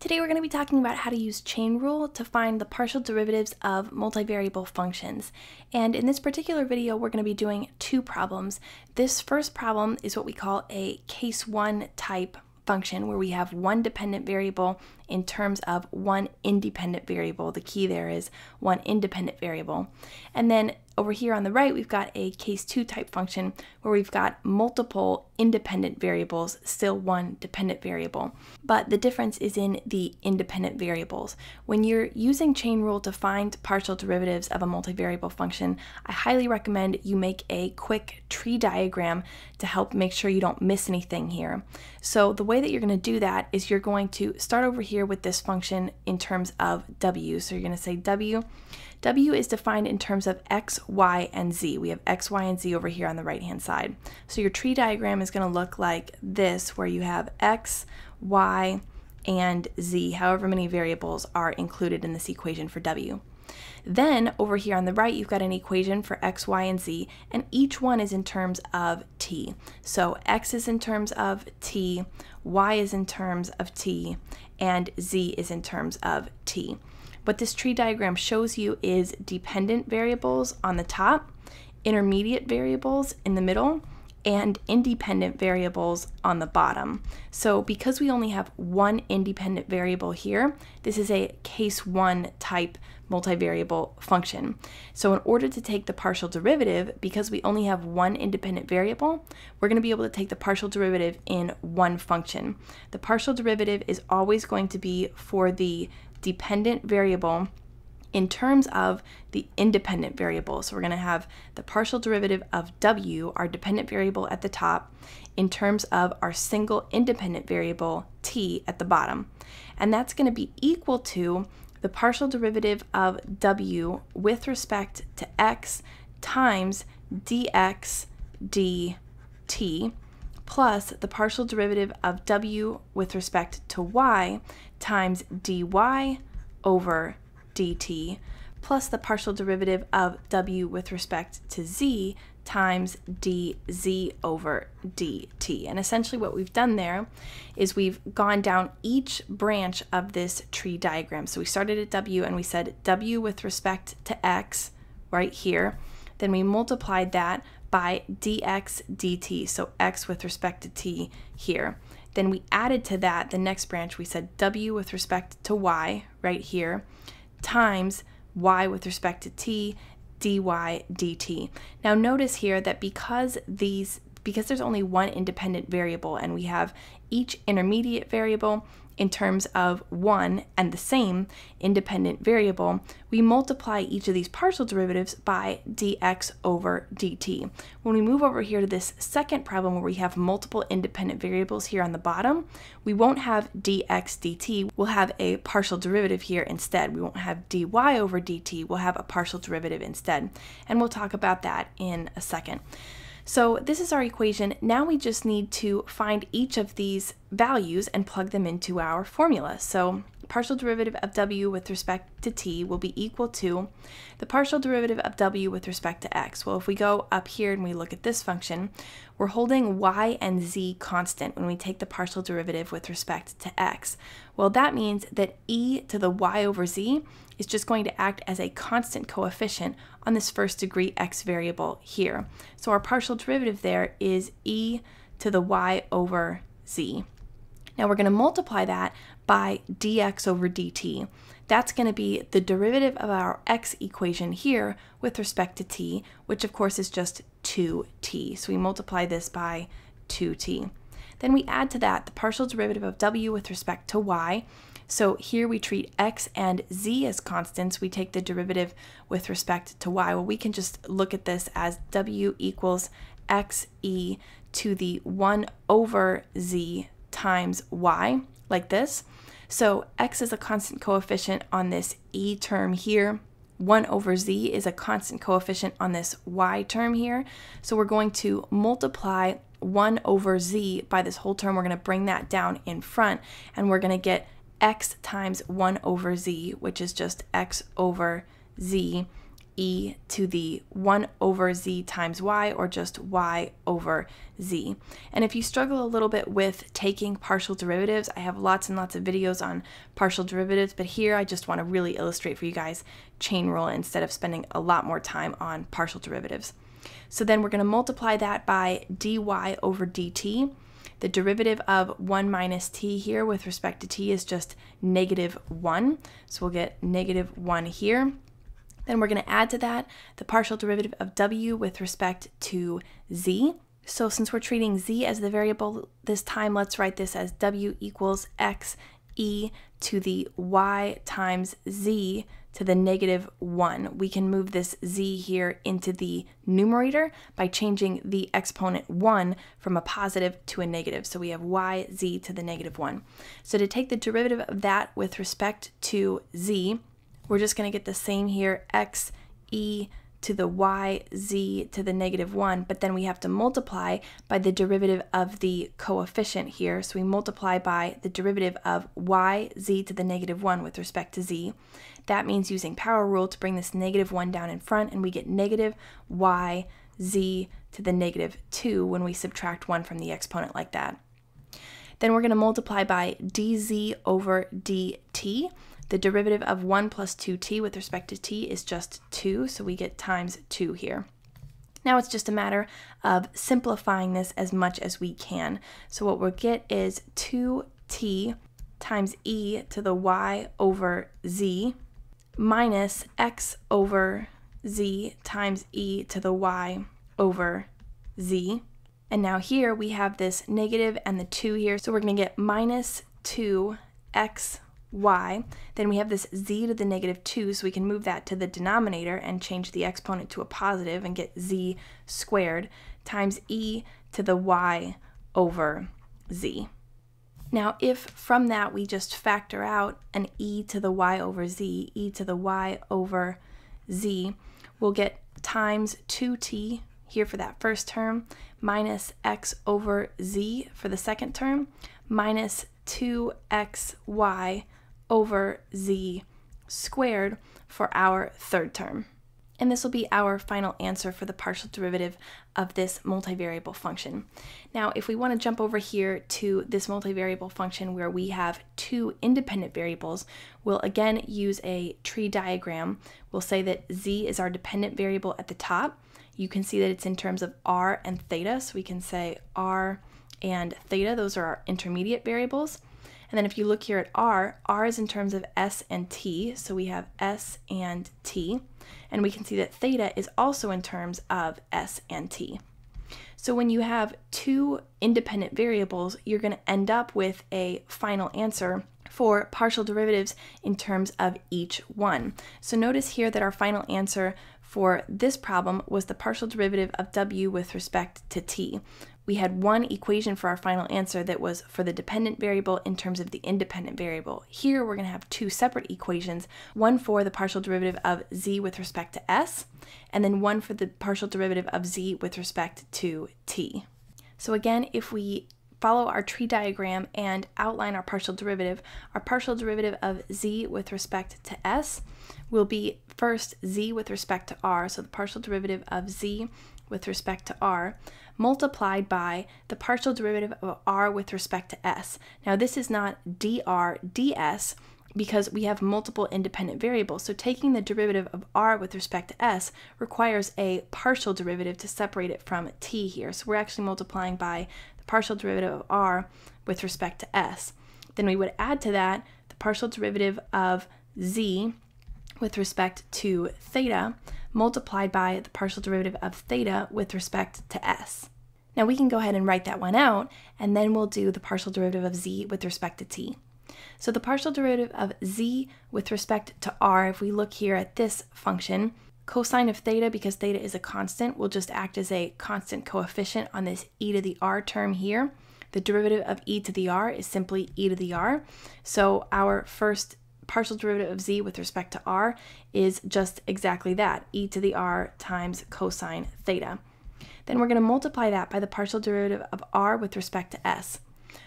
Today we're going to be talking about how to use chain rule to find the partial derivatives of multivariable functions. And in this particular video, we're going to be doing two problems. This first problem is what we call a case one type function where we have one dependent variable in terms of one independent variable. The key there is one independent variable. And then over here on the right, we've got a case two type function where we've got multiple independent variables, still one dependent variable. But the difference is in the independent variables. When you're using chain rule to find partial derivatives of a multivariable function, I highly recommend you make a quick tree diagram to help make sure you don't miss anything here. So the way that you're going to do that is you're going to start over here with this function in terms of w. So you're going to say w. w is defined in terms of x, y, and z. We have x, y, and z over here on the right hand side. So your tree diagram is going to look like this, where you have x, y, and z, however many variables are included in this equation for w. Then over here on the right, you've got an equation for x, y, and z, and each one is in terms of t. So x is in terms of t, y is in terms of t, and z is in terms of t. What this tree diagram shows you is dependent variables on the top, intermediate variables in the middle, and independent variables on the bottom. So because we only have one independent variable here, this is a case one type multivariable function. So in order to take the partial derivative, because we only have one independent variable, we're going to be able to take the partial derivative in one function. The partial derivative is always going to be for the dependent variable in terms of the independent variable. So we're going to have the partial derivative of w, our dependent variable at the top, in terms of our single independent variable t at the bottom. And that's going to be equal to the partial derivative of w with respect to x times dx dt plus the partial derivative of w with respect to y times dy over dt plus the partial derivative of w with respect to z times dz over dt. And essentially what we've done there is we've gone down each branch of this tree diagram. So we started at w and we said w with respect to x right here. Then we multiplied that by dx dt, so x with respect to t here. Then we added to that the next branch, we said w with respect to y right here times y with respect to t dy dt. Now notice here that because these because there's only one independent variable and we have each intermediate variable in terms of one and the same independent variable, we multiply each of these partial derivatives by dx over dt. When we move over here to this second problem where we have multiple independent variables here on the bottom, we won't have dx dt, we'll have a partial derivative here instead. We won't have dy over dt, we'll have a partial derivative instead. And we'll talk about that in a second. So this is our equation. Now we just need to find each of these values and plug them into our formula. So partial derivative of w with respect to t will be equal to the partial derivative of w with respect to x. Well, if we go up here and we look at this function, we're holding y and z constant when we take the partial derivative with respect to x. Well, that means that e to the y over z is just going to act as a constant coefficient on this first degree x variable here. So our partial derivative there is e to the y over z. Now we're going to multiply that by dx over dt. That's going to be the derivative of our x equation here with respect to t, which of course is just 2t. So we multiply this by 2t. Then we add to that the partial derivative of w with respect to y. So here we treat x and z as constants. We take the derivative with respect to y. Well, we can just look at this as w equals xe to the 1 over z times y, like this. So x is a constant coefficient on this e term here. 1 over z is a constant coefficient on this y term here. So we're going to multiply 1 over z by this whole term. We're going to bring that down in front, and we're going to get x times 1 over z, which is just x over z e to the 1 over z times y or just y over z. And if you struggle a little bit with taking partial derivatives, I have lots and lots of videos on partial derivatives, but here I just want to really illustrate for you guys chain rule instead of spending a lot more time on partial derivatives. So then we're going to multiply that by dy over dt. The derivative of 1 minus t here with respect to t is just negative 1. So we'll get negative 1 here. Then we're going to add to that the partial derivative of w with respect to z. So since we're treating z as the variable this time, let's write this as w equals x e to the y times z to the negative 1. We can move this z here into the numerator by changing the exponent 1 from a positive to a negative. So we have y z to the negative 1. So to take the derivative of that with respect to z, we're just going to get the same here, x e to the y z to the negative 1, but then we have to multiply by the derivative of the coefficient here. So we multiply by the derivative of y z to the negative 1 with respect to z. That means using power rule to bring this negative 1 down in front, and we get negative y z to the negative 2 when we subtract 1 from the exponent like that. Then we're going to multiply by dz over dt. The derivative of 1 plus 2t with respect to t is just 2, so we get times 2 here. Now it's just a matter of simplifying this as much as we can. So what we'll get is 2t times e to the y over z minus x over z times e to the y over z. And now here we have this negative and the 2 here, so we're going to get minus 2x y. Then we have this z to the negative 2, so we can move that to the denominator and change the exponent to a positive and get z squared times e to the y over z. Now, if from that we just factor out an e to the y over z, e to the y over z, we'll get times 2t here for that first term, minus x over z for the second term, minus 2xy over z squared for our third term. And this will be our final answer for the partial derivative of this multivariable function. Now, if we want to jump over here to this multivariable function where we have two independent variables, we'll again use a tree diagram. We'll say that z is our dependent variable at the top. You can see that it's in terms of r and theta, so we can say r and theta, those are our intermediate variables. And then if you look here at R, R is in terms of S and T, so we have S and T. And we can see that theta is also in terms of S and T. So when you have two independent variables, you're going to end up with a final answer for partial derivatives in terms of each one. So notice here that our final answer for this problem was the partial derivative of w with respect to t we had one equation for our final answer that was for the dependent variable in terms of the independent variable. Here we're going to have two separate equations, one for the partial derivative of z with respect to s, and then one for the partial derivative of z with respect to t. So again, if we follow our tree diagram and outline our partial derivative, our partial derivative of z with respect to s will be first z with respect to r, so the partial derivative of z with respect to r, multiplied by the partial derivative of r with respect to s. Now this is not dr ds because we have multiple independent variables. So taking the derivative of r with respect to s requires a partial derivative to separate it from t here. So we're actually multiplying by the partial derivative of r with respect to s. Then we would add to that the partial derivative of z with respect to theta multiplied by the partial derivative of theta with respect to s. Now we can go ahead and write that one out, and then we'll do the partial derivative of z with respect to t. So the partial derivative of z with respect to r, if we look here at this function, cosine of theta, because theta is a constant, will just act as a constant coefficient on this e to the r term here. The derivative of e to the r is simply e to the r. So our first partial derivative of z with respect to r is just exactly that, e to the r times cosine theta. Then we're going to multiply that by the partial derivative of r with respect to s.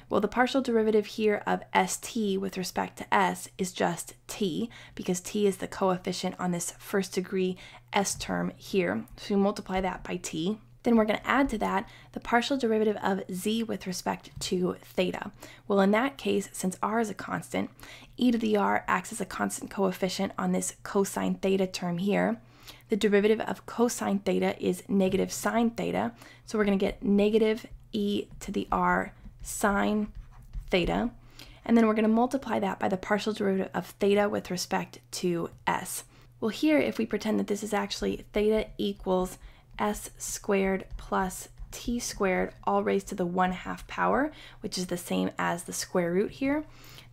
Well, the partial derivative here of st with respect to s is just t, because t is the coefficient on this first degree s term here. So we multiply that by t. Then we're going to add to that the partial derivative of z with respect to theta. Well, in that case, since r is a constant, e to the r acts as a constant coefficient on this cosine theta term here. The derivative of cosine theta is negative sine theta, so we're going to get negative e to the r sine theta. And then we're going to multiply that by the partial derivative of theta with respect to s. Well, here, if we pretend that this is actually theta equals s squared plus t squared all raised to the 1 half power, which is the same as the square root here,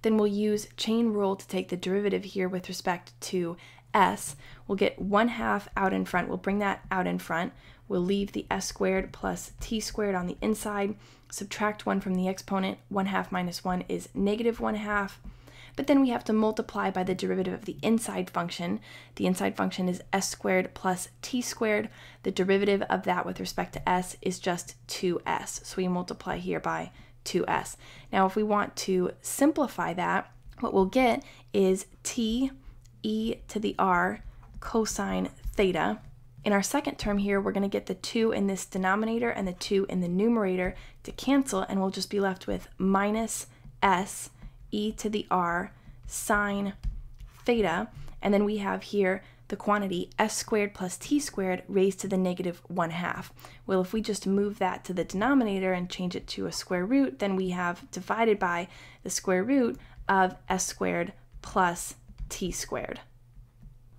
then we'll use chain rule to take the derivative here with respect to s. We'll get 1 half out in front. We'll bring that out in front. We'll leave the s squared plus t squared on the inside. Subtract 1 from the exponent. 1 half minus 1 is negative 1 half but then we have to multiply by the derivative of the inside function. The inside function is s squared plus t squared. The derivative of that with respect to s is just 2s, so we multiply here by 2s. Now if we want to simplify that, what we'll get is t e to the r cosine theta. In our second term here, we're going to get the 2 in this denominator and the 2 in the numerator to cancel, and we'll just be left with minus s e to the r sine theta, and then we have here the quantity s squared plus t squared raised to the negative 1 half. Well, if we just move that to the denominator and change it to a square root, then we have divided by the square root of s squared plus t squared.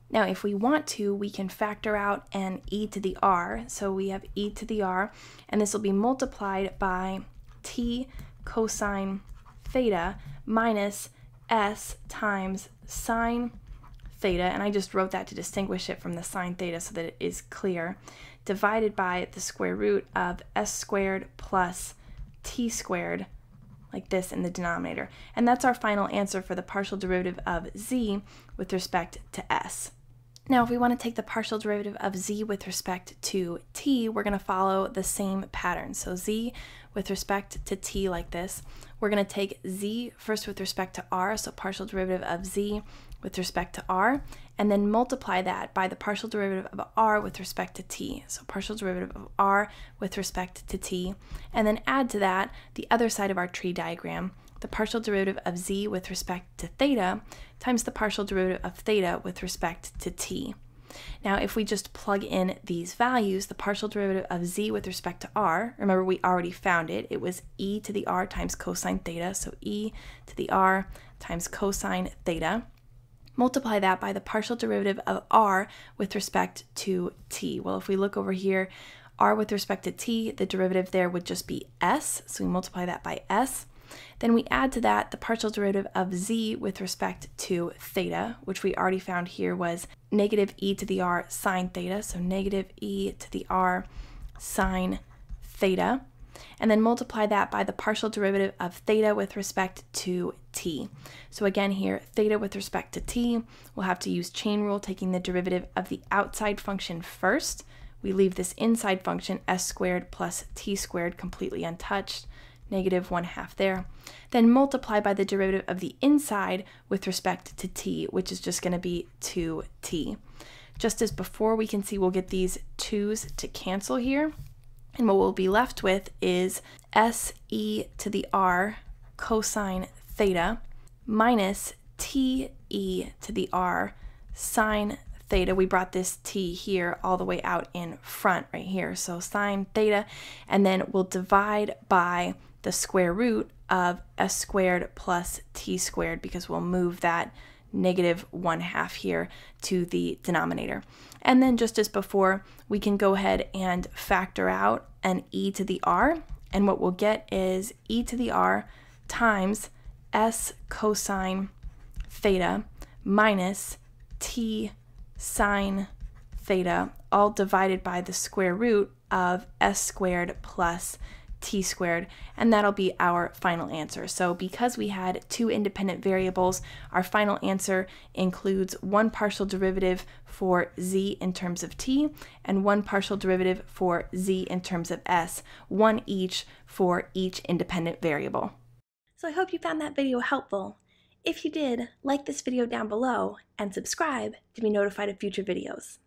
Now, if we want to, we can factor out an e to the r. So we have e to the r, and this will be multiplied by t cosine theta minus s times sine theta, and I just wrote that to distinguish it from the sine theta so that it is clear, divided by the square root of s squared plus t squared, like this in the denominator. And that's our final answer for the partial derivative of z with respect to s. Now, if we want to take the partial derivative of z with respect to t, we're going to follow the same pattern. So z with respect to t like this. We're going to take z first with respect to r, so partial derivative of z with respect to r, and then multiply that by the partial derivative of r with respect to t. So partial derivative of r with respect to t, and then add to that the other side of our tree diagram, the partial derivative of z with respect to theta times the partial derivative of theta with respect to t. Now, if we just plug in these values, the partial derivative of z with respect to r, remember we already found it, it was e to the r times cosine theta, so e to the r times cosine theta. Multiply that by the partial derivative of r with respect to t. Well, if we look over here, r with respect to t, the derivative there would just be s, so we multiply that by s. Then we add to that the partial derivative of z with respect to theta, which we already found here was negative e to the r sine theta, so negative e to the r sine theta, and then multiply that by the partial derivative of theta with respect to t. So again here, theta with respect to t, we'll have to use chain rule, taking the derivative of the outside function first. We leave this inside function, s squared plus t squared, completely untouched negative 1 half there. Then multiply by the derivative of the inside with respect to t, which is just going to be 2t. Just as before, we can see we'll get these 2's to cancel here. And what we'll be left with is s e to the r cosine theta minus t e to the r sine theta. We brought this t here all the way out in front right here. So sine theta, and then we'll divide by the square root of s squared plus t squared because we'll move that negative 1 half here to the denominator. And then just as before, we can go ahead and factor out an e to the r, and what we'll get is e to the r times s cosine theta minus t sine theta, all divided by the square root of s squared plus t squared, and that'll be our final answer. So because we had two independent variables, our final answer includes one partial derivative for z in terms of t and one partial derivative for z in terms of s, one each for each independent variable. So I hope you found that video helpful. If you did, like this video down below and subscribe to be notified of future videos.